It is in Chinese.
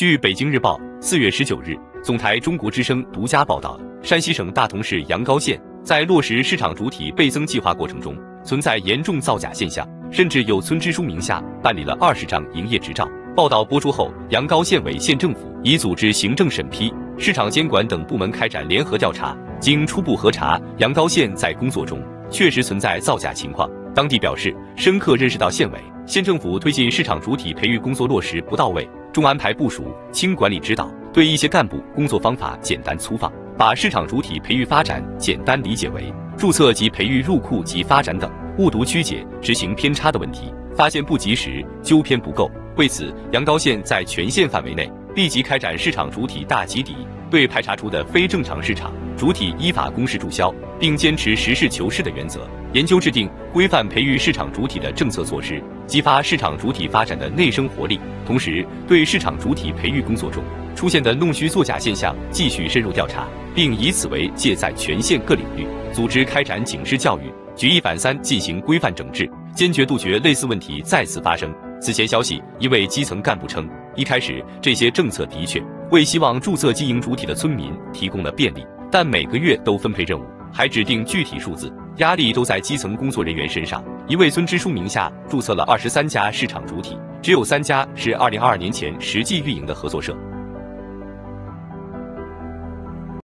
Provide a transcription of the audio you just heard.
据北京日报四月十九日总台中国之声独家报道，山西省大同市阳高县在落实市场主体倍增计划过程中，存在严重造假现象，甚至有村支书名下办理了二十张营业执照。报道播出后，阳高县委县政府已组织行政审批、市场监管等部门开展联合调查。经初步核查，阳高县在工作中确实存在造假情况。当地表示，深刻认识到县委、县政府推进市场主体培育工作落实不到位。重安排部署，轻管理指导，对一些干部工作方法简单粗放，把市场主体培育发展简单理解为注册及培育入库及发展等，误读曲解，执行偏差的问题发现不及时，纠偏不够。为此，阳高县在全县范围内立即开展市场主体大集底，对排查出的非正常市场主体依法公示注销，并坚持实事求是的原则，研究制定规范培育市场主体的政策措施。激发市场主体发展的内生活力，同时对市场主体培育工作中出现的弄虚作假现象继续深入调查，并以此为戒，在全县各领域组织开展警示教育，举一反三进行规范整治，坚决杜绝类似问题再次发生。此前消息，一位基层干部称，一开始这些政策的确为希望注册经营主体的村民提供了便利，但每个月都分配任务，还指定具体数字。压力都在基层工作人员身上。一位村支书名下注册了二十三家市场主体，只有三家是二零二二年前实际运营的合作社。